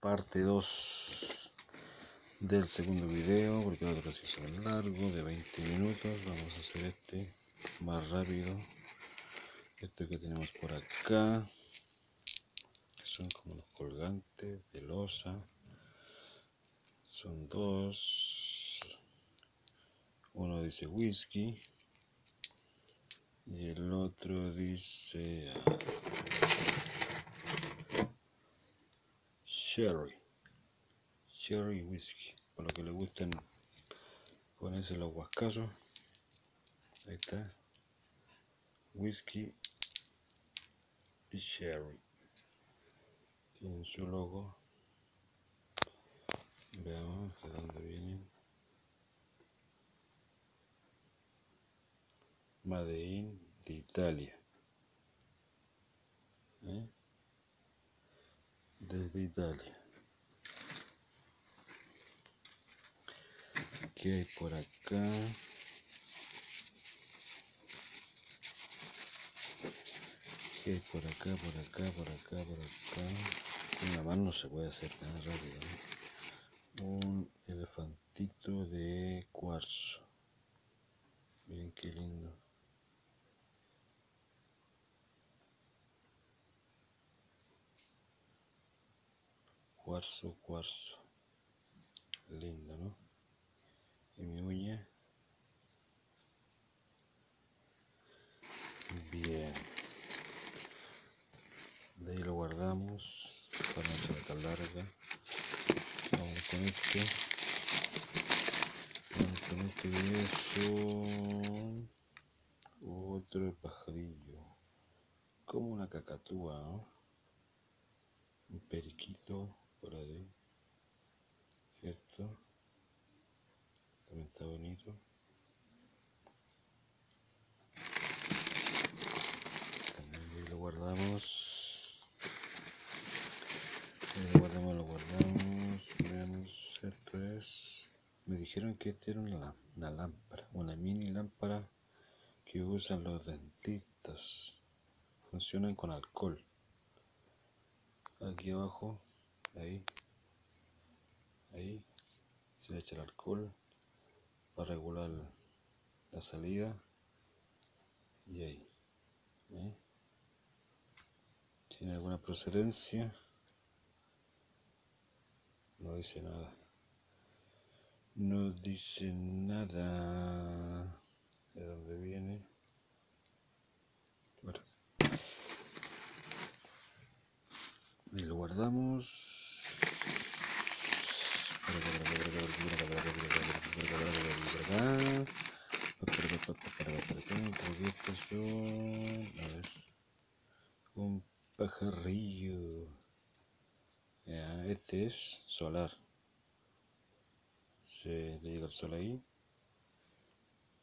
parte 2 del segundo video porque el otro se hizo largo de 20 minutos. Vamos a hacer este más rápido. Esto que tenemos por acá son como los colgantes de losa. Son dos. Uno dice whisky y el otro dice Sherry. Sherry Whisky. Por lo que le gusten ponerse los huascasos. Ahí está. Whisky y Sherry. Tienen su logo. Veamos de dónde vienen. Made in de Italia. ¿Eh? Desde Italia. ¿Qué hay por acá? ¿Qué hay por acá, por acá, por acá, por acá? Con la mano no se puede hacer nada rápido. Un elefantito de cuarzo. Miren qué lindo. Cuarzo, cuarzo. Lindo, ¿no? Y mi uña. Bien. De ahí lo guardamos para no ser tan larga. Vamos con este. Vamos con este. Otro pajarillo. Como una cacatúa, ¿no? Un periquito por ahí. ¿Cierto? También está bonito. También lo guardamos. Lo guardamos, lo guardamos. Veamos, esto es. Me dijeron que esta era una, una lámpara, una mini lámpara que usan los dentistas. Funcionan con alcohol. Aquí abajo ahí, ahí, se le echa el alcohol para regular la salida y ahí, ¿eh? tiene alguna procedencia, no dice nada, no dice nada de dónde viene. Bueno, y lo guardamos a ver, un pajarrillo. este es solar. Se le llega el sol ahí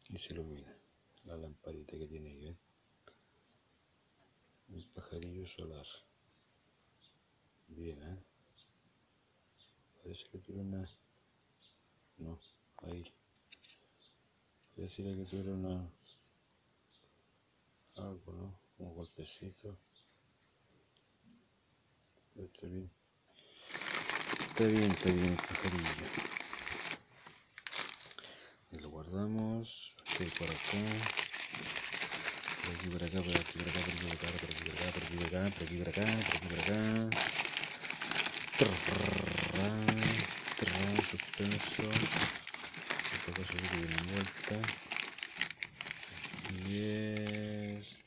y se ilumina la lamparita que tiene ahí. Un pajarillo solar. Bien, ¿eh? Parece que tuve una... No, ahí. Parece que tuve una... Algo, ¿no? Un golpecito. Está bien. Está bien, está bien el. Y lo guardamos. Aquí por acá. Por aquí, por acá, por aquí, por acá, por aquí, por acá, por aquí, por acá, por aquí, por acá, por aquí, por acá, por aquí, por acá. Suspenso esta cosa que viene envuelta y es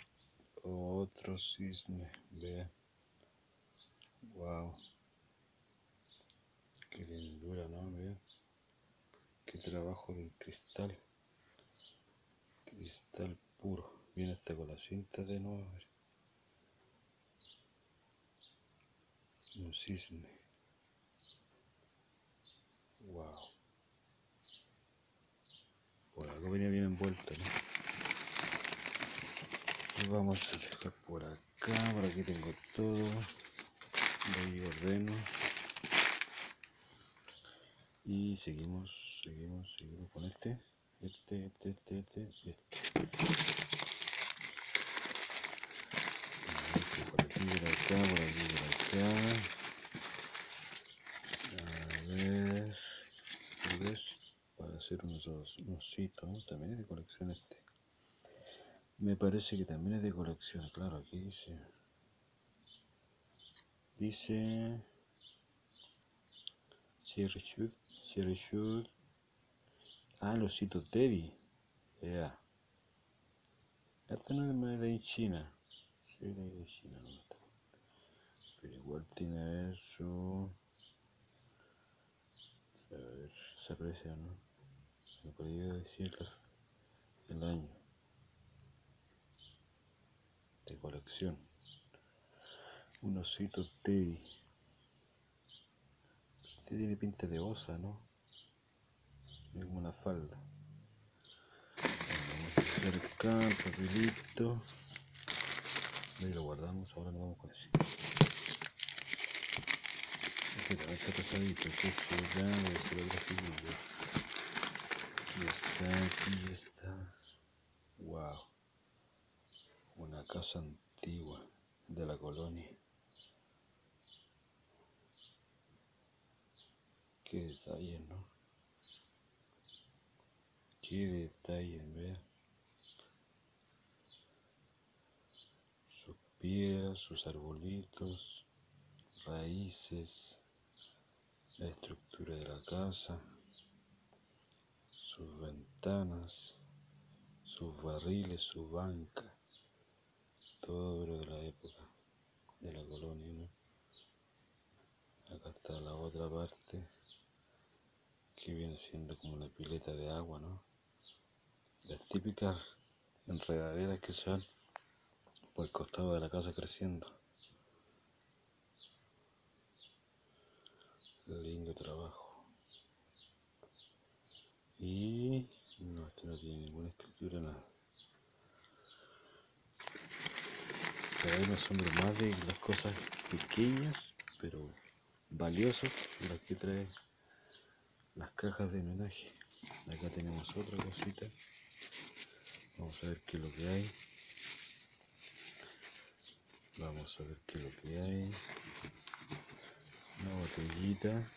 otro cisne ve wow qué lindura no ve qué trabajo de cristal cristal puro viene hasta con la cinta de nuevo un cisne Wow. Por algo venía bien envuelto, ¿no? Vamos a dejar por acá, por aquí tengo todo. Ahí ordeno. Y seguimos, seguimos, seguimos con este. Este, este, este, este, este. Por aquí, por aquí, por acá. Unos, ositos. También es de colección este. Me parece que también es de colección. Claro, aquí dice. Dice. Cherry Shoot. Cherry Shoot. Ah, el osito Teddy. Ya. Este no es de China. Sí, de China, no está. Pero igual tiene eso. A ver, se aprecia, ¿no? Me podría decir el año de colección. Un osito Teddy. Este tiene pinta de osa, ¿no? Es como una falda. Vamos a acercar el papelito. Ahí lo guardamos, ahora nos vamos con ese. Este está pesadito, que será? Debe ser otra figura. Aquí está. Wow. Una casa antigua de la colonia. Qué detalle, ¿no? Qué detalle, vea. Sus piedras, sus arbolitos, raíces, la estructura de la casa, sus ventanas, sus barriles, su banca, todo de la época de la colonia. Acá está la otra parte que viene siendo como una pileta de agua, ¿no? las típicas enredaderas que se van por el costado de la casa creciendo. Lindo trabajo. Y no, este no tiene ninguna escritura, nada. Cada vez me asombro más de las cosas pequeñas, pero valiosas, las que trae las cajas de homenaje. Acá tenemos otra cosita. Vamos a ver qué es lo que hay. Vamos a ver qué es lo que hay. Una botellita.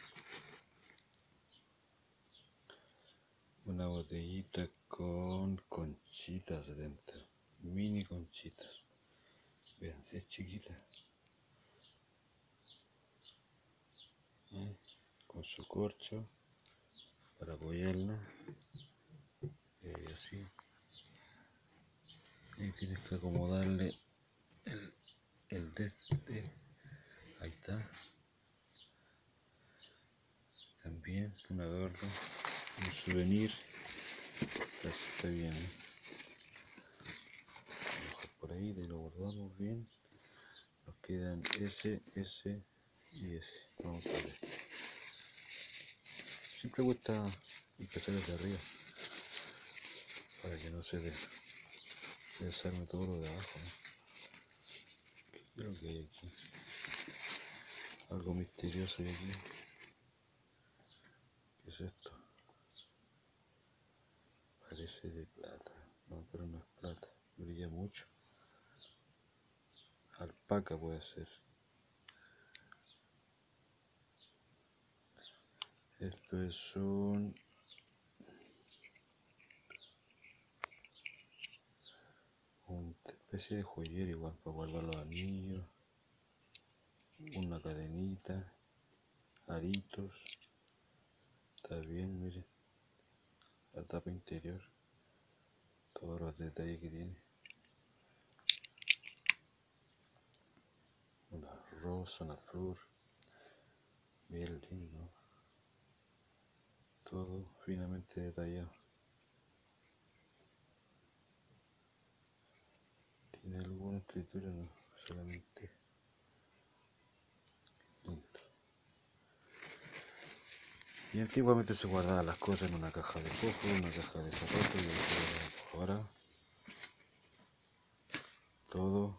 Una botellita con conchitas dentro. Mini conchitas. Vean, si es chiquita. ¿Eh? Con su corcho para apoyarla. Y así y tienes que acomodarle el, el desde ahí está también un adorno un souvenir está bien por ahí y lo guardamos bien nos quedan S, S y S vamos a ver siempre gusta empezar desde arriba para que no se vea desarme todo lo de abajo. ¿Qué creo que hay aquí? Algo misterioso hay aquí. ¿Qué es esto? Parece de plata. No, pero no es plata. Brilla mucho. Alpaca puede ser. Esto es un una especie de joyero igual para guardar los anillos, una cadenita, aritos, está bien, miren, la tapa interior, todos los detalles que tiene. Una rosa, una flor, bien lindo, todo finamente detallado. tiene alguna escritura, no, solamente Y antiguamente se guardaban las cosas en una caja de cojo, una caja de zapatos y ahora todo